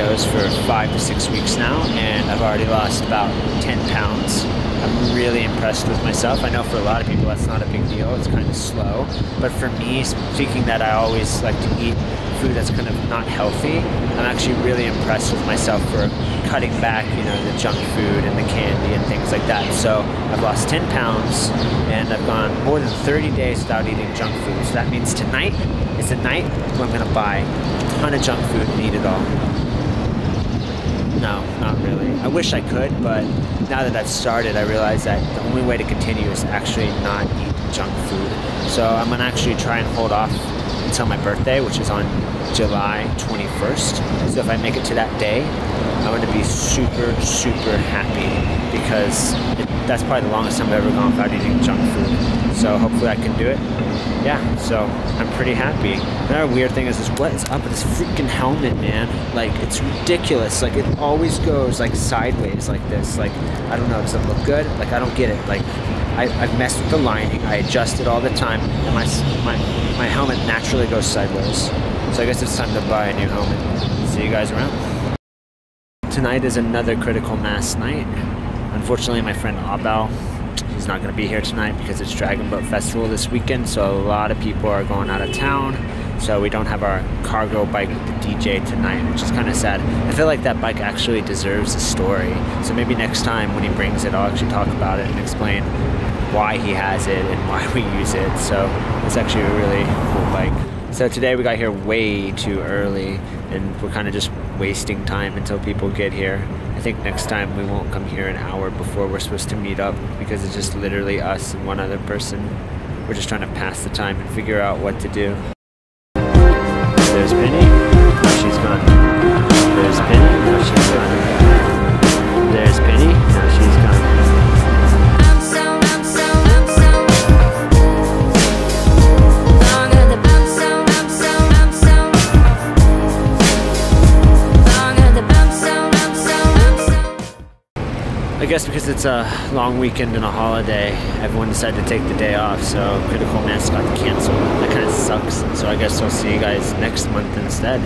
videos for five to six weeks now, and I've already lost about 10 pounds. I'm really impressed with myself. I know for a lot of people that's not a big deal, it's kind of slow. But for me, speaking that I always like to eat food that's kind of not healthy, I'm actually really impressed with myself for cutting back, you know, the junk food and the candy and things like that. So I've lost 10 pounds and I've gone more than 30 days without eating junk food. So that means tonight is the night when I'm gonna buy a ton of junk food and eat it all. No, not really. I wish I could, but now that I've started, I realize that the only way to continue is actually not eat junk food. So I'm gonna actually try and hold off until my birthday, which is on July 21st. So if I make it to that day, I'm gonna be super, super happy because it, that's probably the longest time I've ever gone without eating junk food. So hopefully I can do it. Yeah, so I'm pretty happy. Another weird thing is this what is up with this freaking helmet, man? Like it's ridiculous. Like it always goes like sideways like this. Like I don't know, does it look good? Like I don't get it. Like I, have messed with the lining, I adjust it all the time, and my, my, my helmet naturally goes sideways. So I guess it's time to buy a new helmet. See you guys around. Tonight is another critical mass night. Unfortunately, my friend Abel, he's not going to be here tonight because it's Dragon Boat Festival this weekend, so a lot of people are going out of town. So we don't have our cargo bike with the DJ tonight, which is kind of sad. I feel like that bike actually deserves a story. So maybe next time when he brings it, I'll actually talk about it and explain why he has it and why we use it. So it's actually a really cool bike. So today we got here way too early and we're kind of just wasting time until people get here. I think next time we won't come here an hour before we're supposed to meet up because it's just literally us and one other person. We're just trying to pass the time and figure out what to do. There's Penny. Now she's gone. There's Penny. Now she's gone. There's Penny. Now she's gone. I guess because it's a long weekend and a holiday, everyone decided to take the day off, so Critical Mass got canceled. Sucks. So I guess I'll see you guys next month instead.